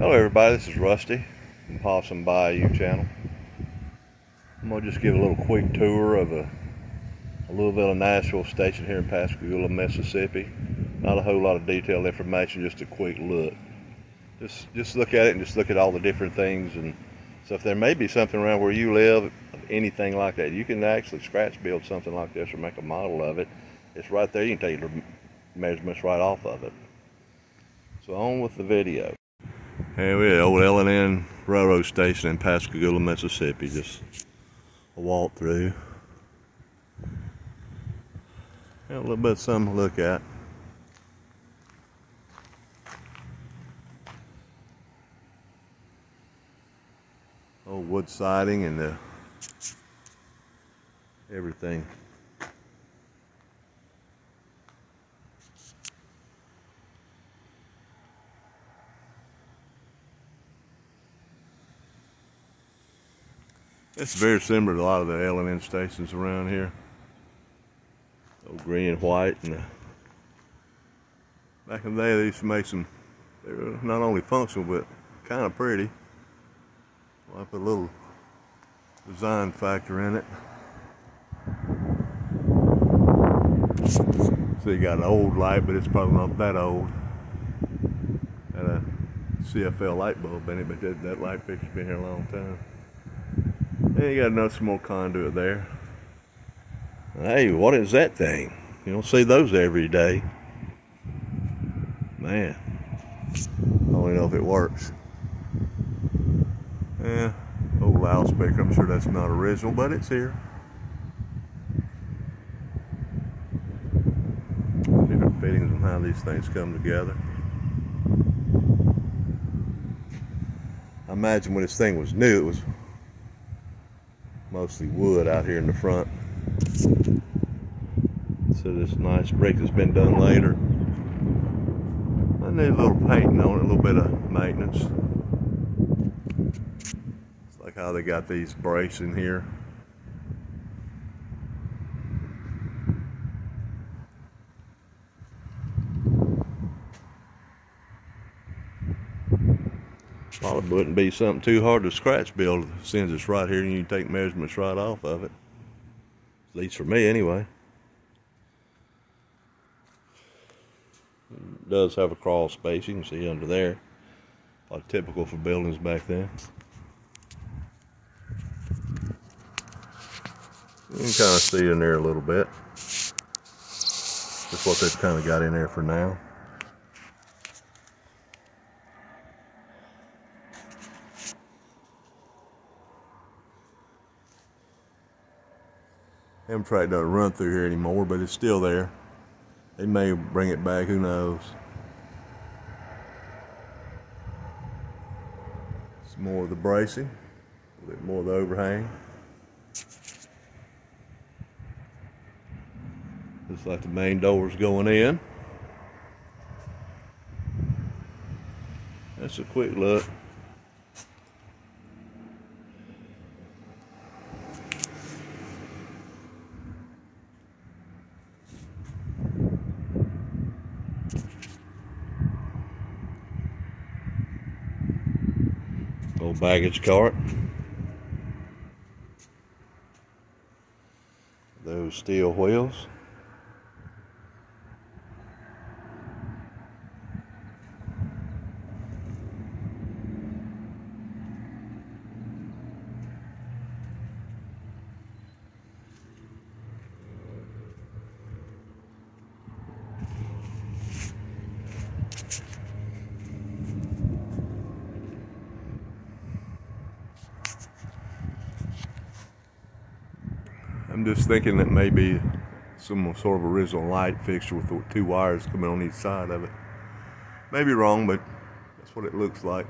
Hello everybody, this is Rusty from Possum Bayou channel. I'm to just give a little quick tour of a, a Louisville and Nashville station here in Pascagoula, Mississippi. Not a whole lot of detailed information, just a quick look. Just, just look at it and just look at all the different things. And so if there may be something around where you live, anything like that, you can actually scratch build something like this or make a model of it. It's right there, you can take the measurements right off of it. So on with the video. Here we are, old L&N Railroad Station in Pascagoula, Mississippi. Just a walk through. Got a little bit of something to look at. Old wood siding and the everything. It's very similar to a lot of the L&N stations around here. Old green and white. And uh, back in the day, they used to make some, they were not only functional, but kind of pretty. Well, I put a little design factor in it. So you got an old light, but it's probably not that old. Got a CFL light bulb in it, but that, that light fixture's been here a long time. And you got another small conduit there. Hey, what is that thing? You don't see those every day. Man, I don't know if it works. Yeah, old loudspeaker. I'm sure that's not original, but it's here. Different fittings on how these things come together. I imagine when this thing was new, it was mostly wood out here in the front. So this nice brick that's been done later. I need a little painting on it, a little bit of maintenance. It's like how they got these braces in here. Probably wouldn't be something too hard to scratch build since it's right here and you take measurements right off of it. At least for me anyway. It does have a crawl space, you can see under there. Like typical for buildings back then. You can kind of see in there a little bit. Just what they've kind of got in there for now. Amtrak doesn't run through here anymore, but it's still there. They may bring it back, who knows. Some more of the bracing, a little bit more of the overhang. Looks like the main door's going in. That's a quick look. Old baggage cart. Those steel wheels. I'm just thinking that maybe some sort of original light fixture with two wires coming on each side of it. Maybe wrong, but that's what it looks like.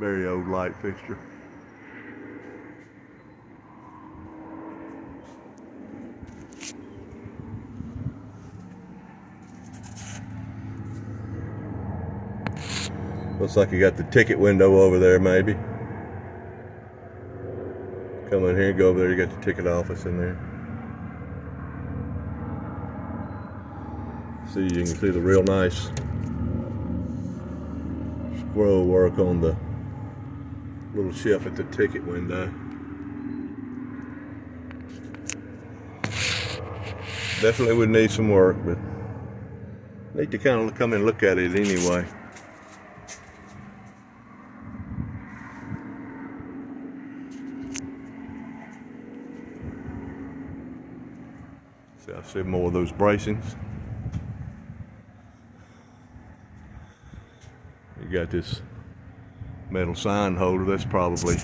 Very old light fixture. Looks like you got the ticket window over there, maybe. Come in here, go over there, you got the ticket office in there. See, you can see the real nice Velcro work on the little shelf at the ticket window. Definitely would need some work, but need to kind of come and look at it anyway. See, more of those bracings. You got this metal sign holder. That's probably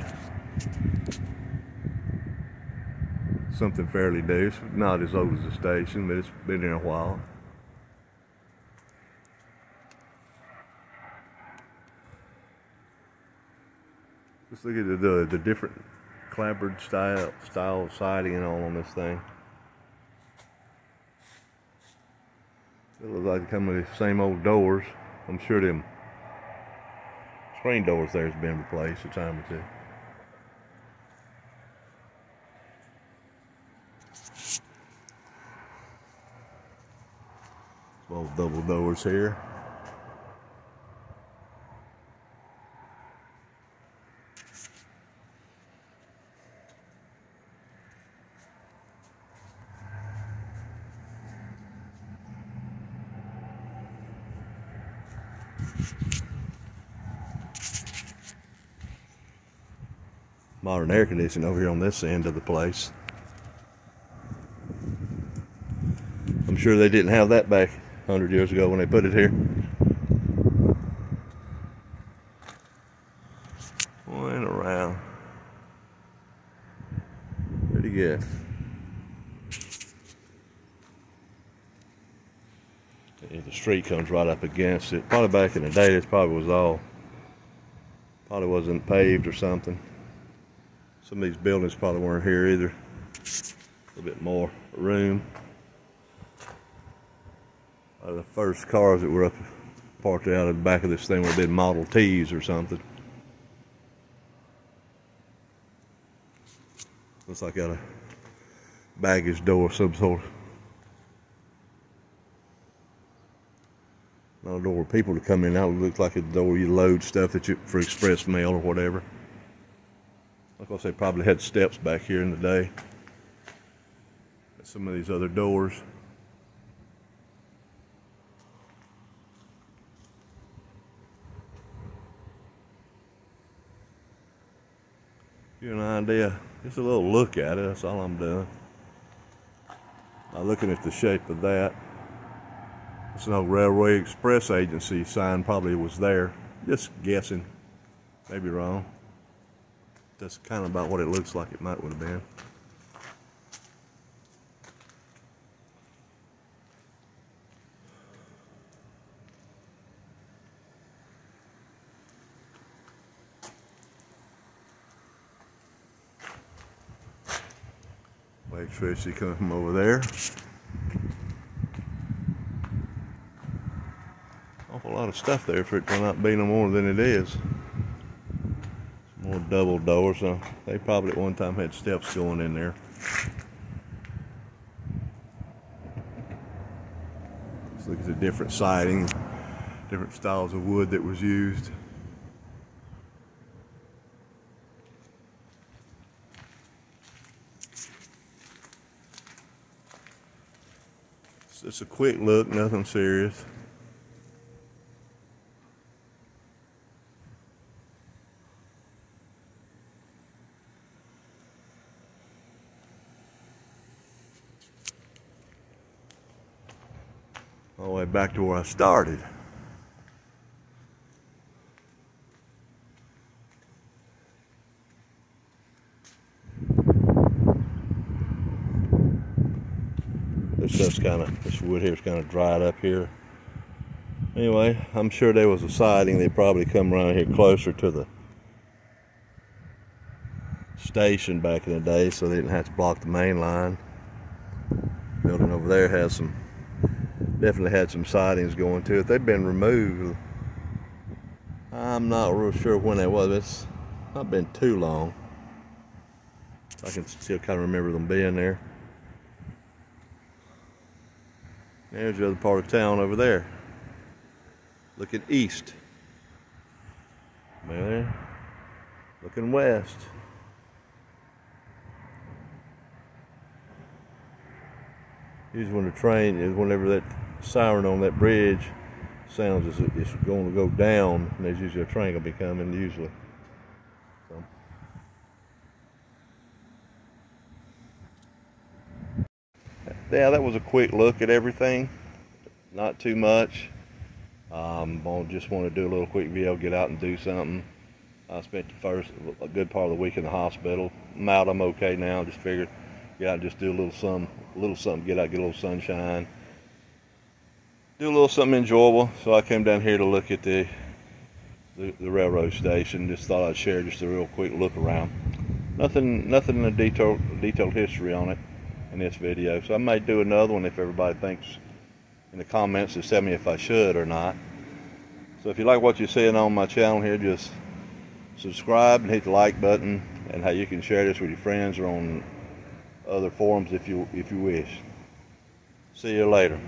something fairly new. It's not as old as the station, but it's been there a while. Just look at the, the, the different clapboard style style siding and all on this thing. It looks like they come with the same old doors. I'm sure them screen doors there has been replaced a time or two. Both double doors here. Modern air conditioning over here on this end of the place. I'm sure they didn't have that back 100 years ago when they put it here. Went around. Pretty good. The street comes right up against it. Probably back in the day, this probably was all, probably wasn't paved or something. Some of these buildings probably weren't here either. A little bit more room. Uh, the first cars that were up parked out of the back of this thing would have been Model Ts or something. Looks like got a baggage door of some sort. Not a door for people to come in. It looks like a door you load stuff that you for express mail or whatever. Like I say, probably had steps back here in the day. Some of these other doors. you an idea, just a little look at it, that's all I'm doing. By looking at the shape of that, it's an old Railway Express Agency sign probably was there. Just guessing, maybe wrong. That's kind of about what it looks like it might would have been. It to come from over there. Awful lot of stuff there for it to not be no more than it is. More double doors. So they probably at one time had steps going in there. Let's look at the different siding, different styles of wood that was used. It's a quick look, nothing serious. Back to where I started. This stuff's kind of, this wood here's kind of dried up here. Anyway, I'm sure there was a siding. They probably come around here closer to the station back in the day so they didn't have to block the main line. Building over there has some, definitely had some sidings going to it. They've been removed. I'm not real sure when that was. It's not been too long. I can still kind of remember them being there. There's the other part of town over there. Looking east. There, looking west. Usually when the train is, whenever that siren on that bridge sounds as it's going to go down, and there's usually a train going to be coming usually. Yeah, that was a quick look at everything. Not too much. Um, I just want to do a little quick video, get out and do something. I spent the first, a good part of the week in the hospital. I'm out, I'm okay now. Just figured, get out and just do a little some, a little something, get out, get a little sunshine. Do a little something enjoyable. So I came down here to look at the, the, the railroad station. Just thought I'd share just a real quick look around. Nothing, nothing in a detailed, detailed history on it in this video. So I may do another one if everybody thinks in the comments to tell me if I should or not. So if you like what you're seeing on my channel here, just subscribe and hit the like button and how you can share this with your friends or on other forums if you if you wish. See you later.